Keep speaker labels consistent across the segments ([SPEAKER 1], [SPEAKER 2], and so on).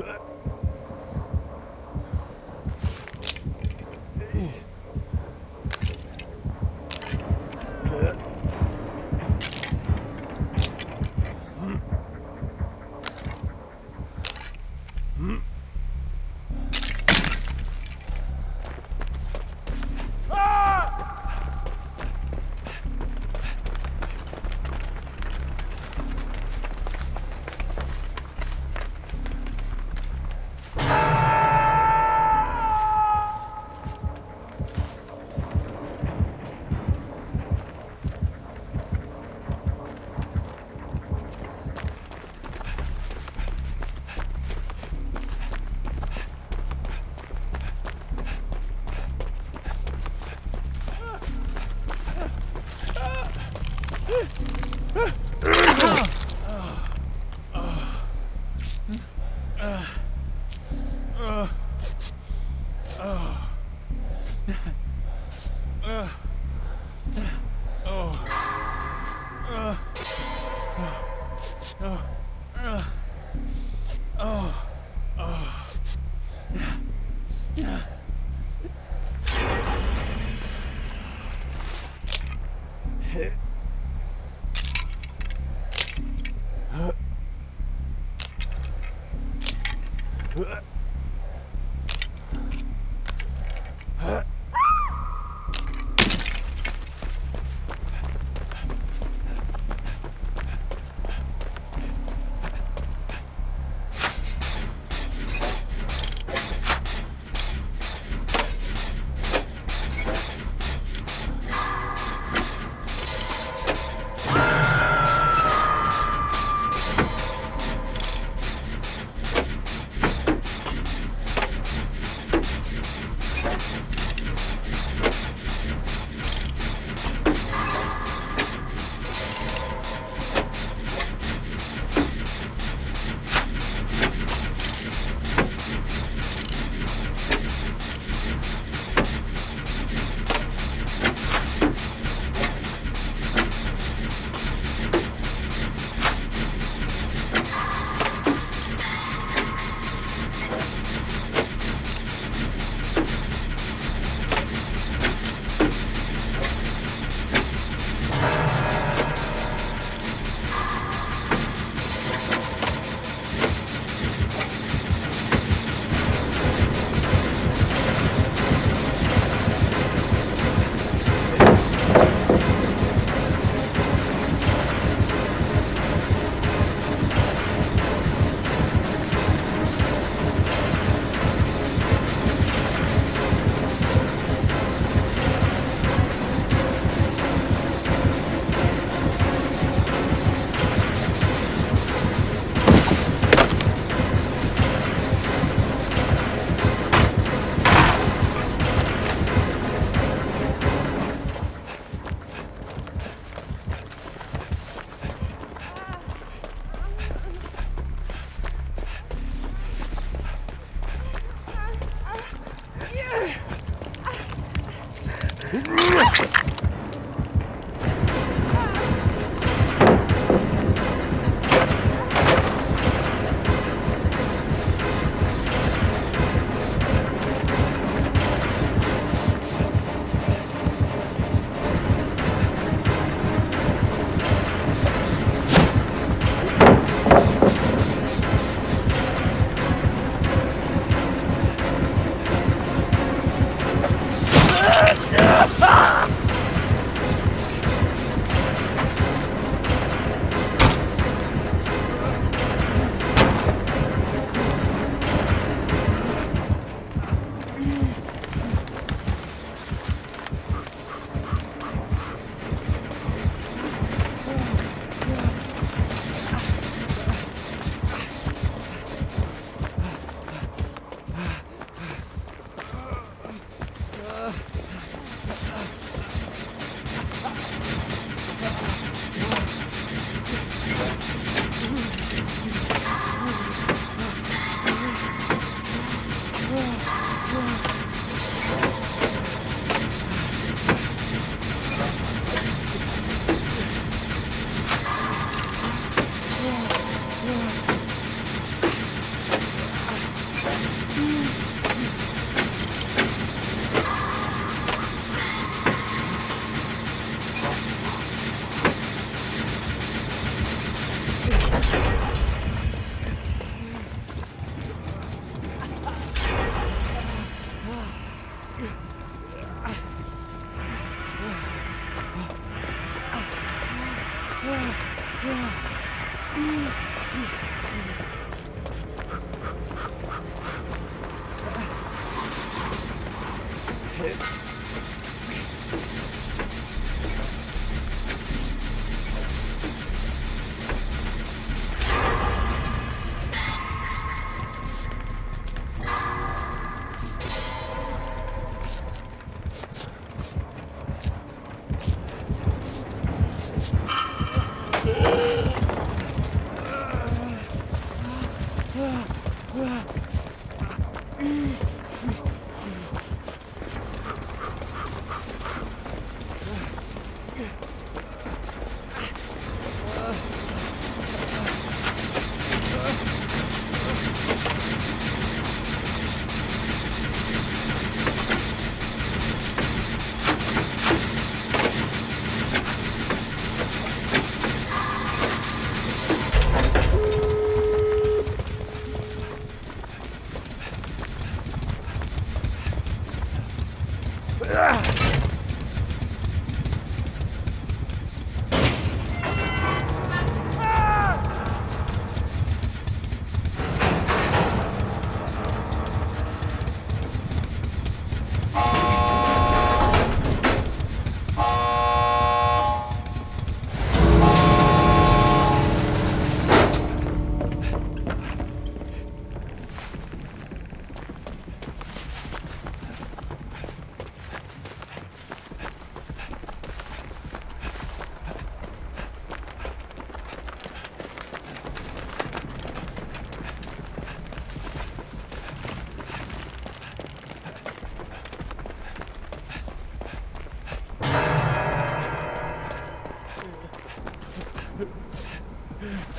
[SPEAKER 1] 呃 Ugh. Oh, oh, oh.
[SPEAKER 2] うわっ人。Mm.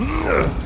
[SPEAKER 2] Ugh.